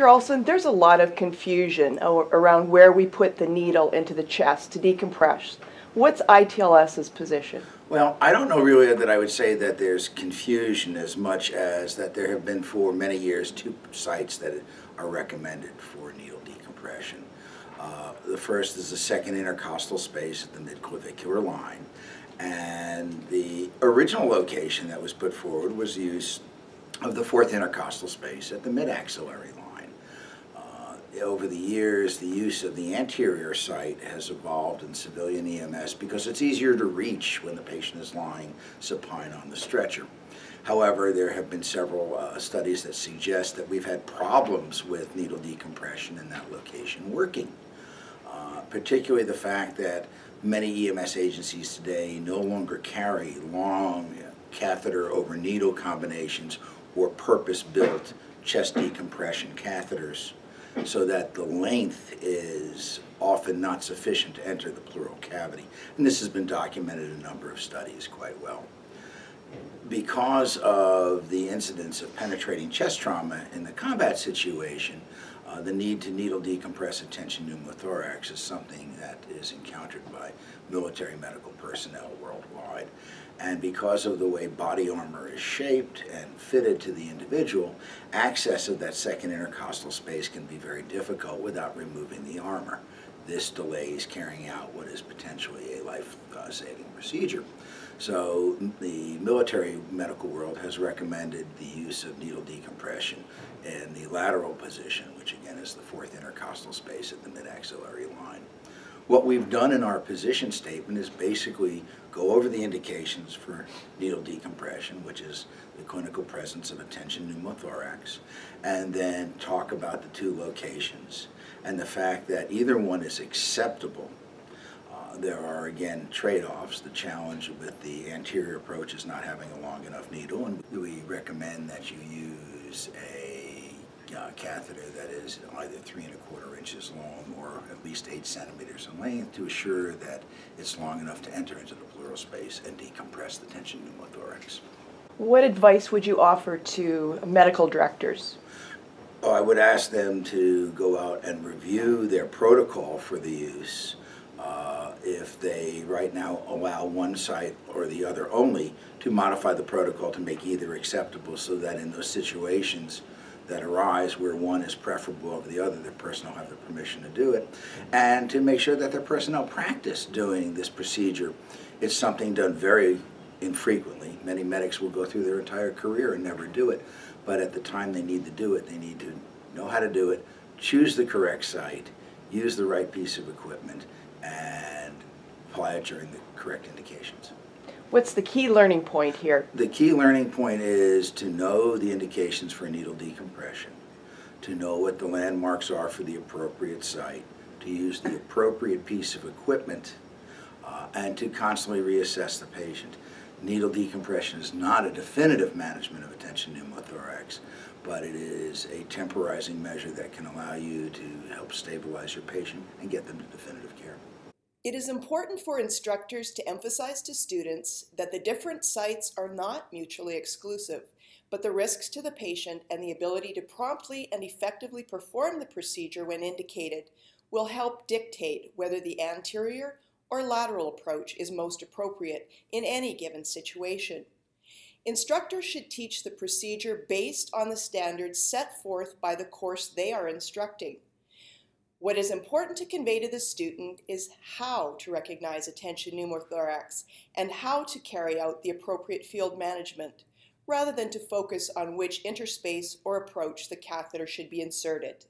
Dr. Olson, there's a lot of confusion around where we put the needle into the chest to decompress. What's ITLS's position? Well, I don't know really that I would say that there's confusion as much as that there have been for many years two sites that are recommended for needle decompression. Uh, the first is the second intercostal space at the midclavicular line. And the original location that was put forward was use of the fourth intercostal space at the mid-axillary line. Over the years, the use of the anterior site has evolved in civilian EMS because it's easier to reach when the patient is lying supine on the stretcher. However, there have been several uh, studies that suggest that we've had problems with needle decompression in that location working. Uh, particularly the fact that many EMS agencies today no longer carry long catheter over needle combinations or purpose-built chest decompression catheters so that the length is often not sufficient to enter the pleural cavity. And this has been documented in a number of studies quite well. Because of the incidence of penetrating chest trauma in the combat situation, uh, the need to needle decompress a tension pneumothorax is something that is encountered by military medical personnel. And because of the way body armor is shaped and fitted to the individual, access of that second intercostal space can be very difficult without removing the armor. This delays carrying out what is potentially a life-saving procedure. So the military medical world has recommended the use of needle decompression in the lateral position, which again is the fourth intercostal space at the mid-axillary line. What we've done in our position statement is basically go over the indications for needle decompression, which is the clinical presence of a tension pneumothorax, and then talk about the two locations and the fact that either one is acceptable uh, there are again trade-offs. The challenge with the anterior approach is not having a long enough needle, and we recommend that you use a uh, catheter that is either three and a quarter inches long or at least eight centimeters in length to assure that it's long enough to enter into the pleural space and decompress the tension pneumothorax. What advice would you offer to medical directors? Oh, I would ask them to go out and review their protocol for the use uh, if they right now allow one site or the other only to modify the protocol to make either acceptable so that in those situations that arise where one is preferable over the other, the personnel have the permission to do it, and to make sure that their personnel practice doing this procedure. It's something done very infrequently. Many medics will go through their entire career and never do it, but at the time they need to do it, they need to know how to do it, choose the correct site, use the right piece of equipment, and apply it during the correct indications. What's the key learning point here? The key learning point is to know the indications for needle decompression, to know what the landmarks are for the appropriate site, to use the appropriate piece of equipment, uh, and to constantly reassess the patient. Needle decompression is not a definitive management of a tension pneumothorax, but it is a temporizing measure that can allow you to help stabilize your patient and get them to definitive care. It is important for instructors to emphasize to students that the different sites are not mutually exclusive, but the risks to the patient and the ability to promptly and effectively perform the procedure when indicated will help dictate whether the anterior or lateral approach is most appropriate in any given situation. Instructors should teach the procedure based on the standards set forth by the course they are instructing. What is important to convey to the student is how to recognize a tension pneumothorax and how to carry out the appropriate field management, rather than to focus on which interspace or approach the catheter should be inserted.